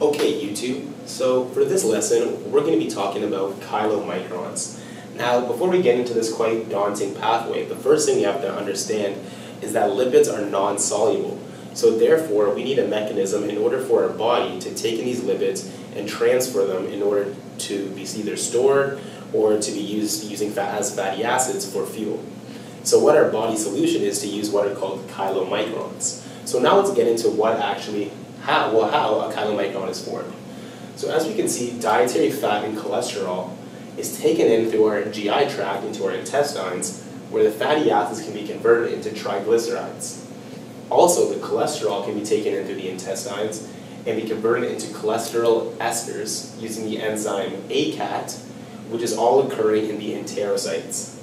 Okay, YouTube. So for this lesson, we're going to be talking about chylomicrons. Now, before we get into this quite daunting pathway, the first thing you have to understand is that lipids are non-soluble. So therefore, we need a mechanism in order for our body to take in these lipids and transfer them in order to be either stored or to be used using fat as fatty acids for fuel. So what our body solution is to use what are called chylomicrons. So now let's get into what actually how, well, how a chylomicron is formed. So as we can see, dietary fat and cholesterol is taken in through our GI tract into our intestines, where the fatty acids can be converted into triglycerides. Also, the cholesterol can be taken in through the intestines and be converted into cholesterol esters using the enzyme ACAT, which is all occurring in the enterocytes.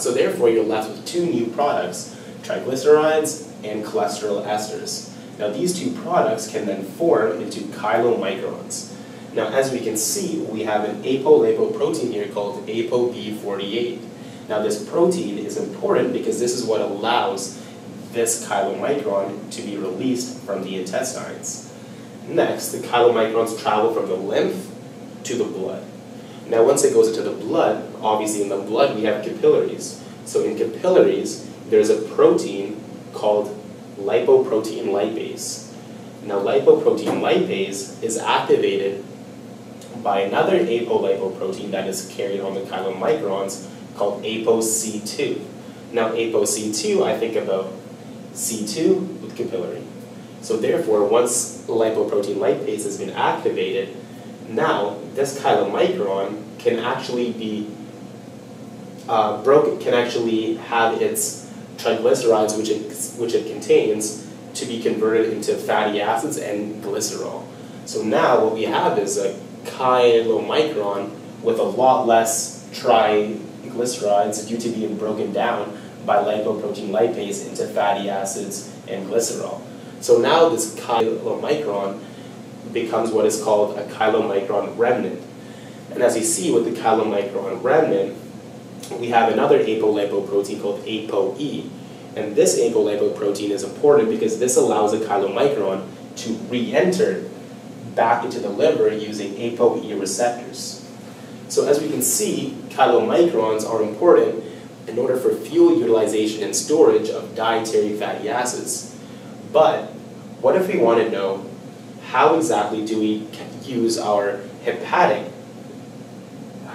So therefore, you're left with two new products, triglycerides and cholesterol esters. Now these two products can then form into chylomicrons. Now as we can see, we have an apolipoprotein here called ApoB48. Now this protein is important because this is what allows this chylomicron to be released from the intestines. Next, the chylomicrons travel from the lymph to the blood. Now once it goes into the blood, obviously in the blood we have capillaries. So in capillaries, there's a protein called lipoprotein lipase. Now lipoprotein lipase is activated by another apolipoprotein that is carried on the chylomicrons called ApoC2. Now ApoC2, I think about C2 with capillary. So therefore, once lipoprotein lipase has been activated, now this chylomicron can actually be uh, broken, can actually have its triglycerides, which it, which it contains, to be converted into fatty acids and glycerol. So now what we have is a chylomicron with a lot less triglycerides due to being broken down by lipoprotein lipase into fatty acids and glycerol. So now this chylomicron becomes what is called a chylomicron remnant. And as you see with the chylomicron remnant, we have another apolipoprotein called ApoE. And this apolipoprotein is important because this allows the chylomicron to re-enter back into the liver using ApoE receptors. So as we can see, chylomicrons are important in order for fuel utilization and storage of dietary fatty acids. But what if we want to know how exactly do we use our hepatic,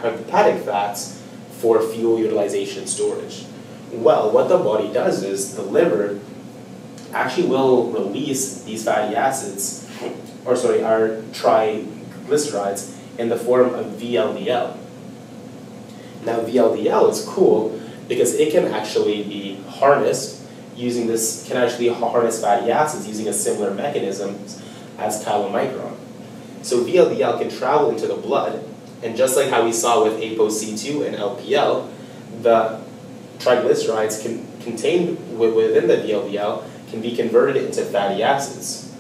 hepatic fats for fuel utilization storage? Well, what the body does is the liver actually will release these fatty acids, or sorry, our triglycerides in the form of VLDL. Now VLDL is cool because it can actually be harnessed using this, can actually harness fatty acids using a similar mechanism as chylomicron. So VLDL can travel into the blood and just like how we saw with ApoC2 and LPL, the triglycerides can, contained within the VLDL can be converted into fatty acids.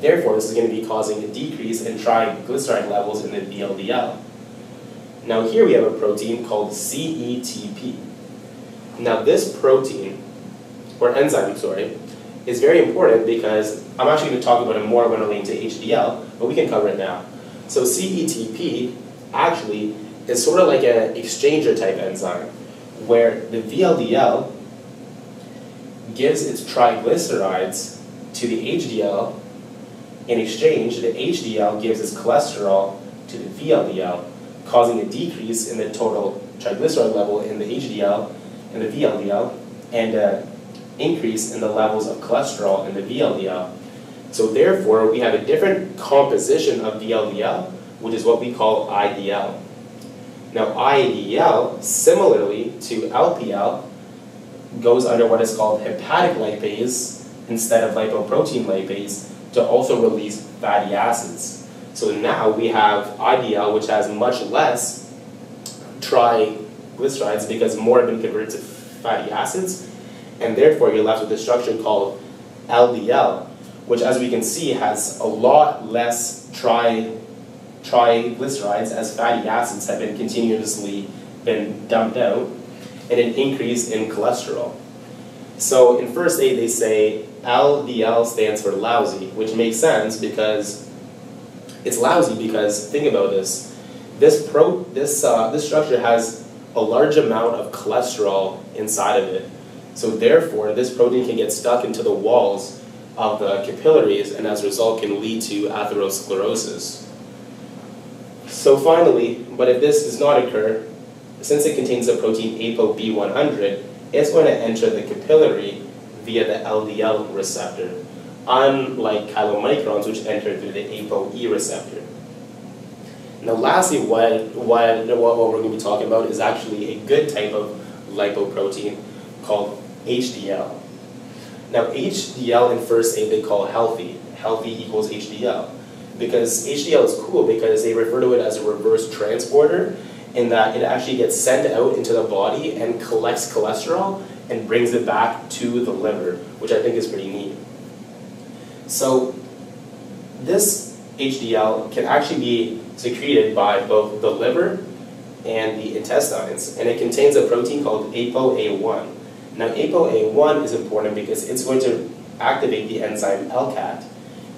Therefore, this is going to be causing a decrease in triglyceride levels in the VLDL. Now here we have a protein called CETP. Now this protein, or enzyme, sorry, is very important because I'm actually going to talk about it more when relating to HDL, but we can cover it now. So CETP actually is sort of like an exchanger type enzyme where the VLDL gives its triglycerides to the HDL. In exchange, the HDL gives its cholesterol to the VLDL, causing a decrease in the total triglyceride level in the HDL and the VLDL, and an increase in the levels of cholesterol in the VLDL. So therefore, we have a different composition of VLDL, which is what we call IDL. Now IDL, similarly to LPL, goes under what is called hepatic lipase instead of lipoprotein lipase to also release fatty acids. So now we have IDL, which has much less triglycerides because more have been converted to fatty acids, and therefore you're left with a structure called LDL, which as we can see has a lot less tri triglycerides as fatty acids have been continuously been dumped out, and an increase in cholesterol. So in first aid, they say LDL stands for lousy, which makes sense because it's lousy because think about this. This pro this uh, this structure has a large amount of cholesterol inside of it. So therefore, this protein can get stuck into the walls of the capillaries and as a result can lead to atherosclerosis. So finally, but if this does not occur, since it contains the protein ApoB100, it's going to enter the capillary via the LDL receptor, unlike chylomicrons which enter through the ApoE receptor. Now lastly, what, what, what we're going to be talking about is actually a good type of lipoprotein called HDL. Now HDL in first aid they call healthy. Healthy equals HDL. Because HDL is cool because they refer to it as a reverse transporter in that it actually gets sent out into the body and collects cholesterol and brings it back to the liver, which I think is pretty neat. So this HDL can actually be secreted by both the liver and the intestines, and it contains a protein called ApoA1. Now ApoA1 is important because it's going to activate the enzyme LCAT,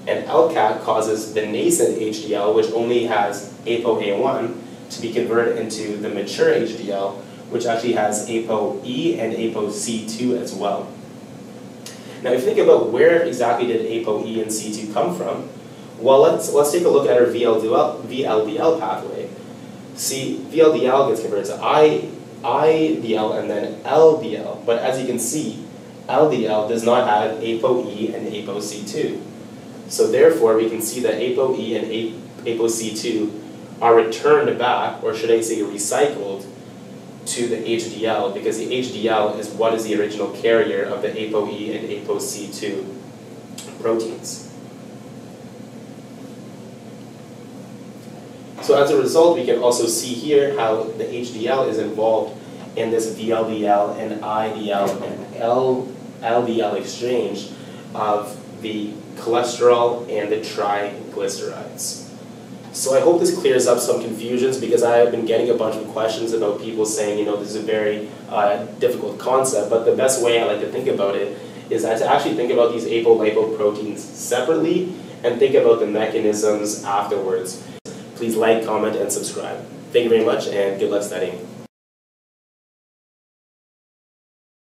and LCAT causes the nascent HDL, which only has ApoA1, to be converted into the mature HDL, which actually has ApoE and ApoC2 as well. Now, if you think about where exactly did ApoE and C2 come from, well, let's, let's take a look at our VLDL, VLDL pathway. See, VLDL gets converted to I, IDL and then LDL, but as you can see, LDL does not have ApoE and ApoC2. So therefore, we can see that ApoE and ApoC2 are returned back, or should I say recycled, to the HDL because the HDL is what is the original carrier of the ApoE and ApoC2 proteins. So as a result, we can also see here how the HDL is involved in this VLDL and IDL and L LDL exchange of the cholesterol and the triglycerides. So I hope this clears up some confusions because I have been getting a bunch of questions about people saying, you know, this is a very uh, difficult concept, but the best way I like to think about it is to actually think about these apolipoproteins separately and think about the mechanisms afterwards. Please like, comment, and subscribe. Thank you very much, and good luck studying.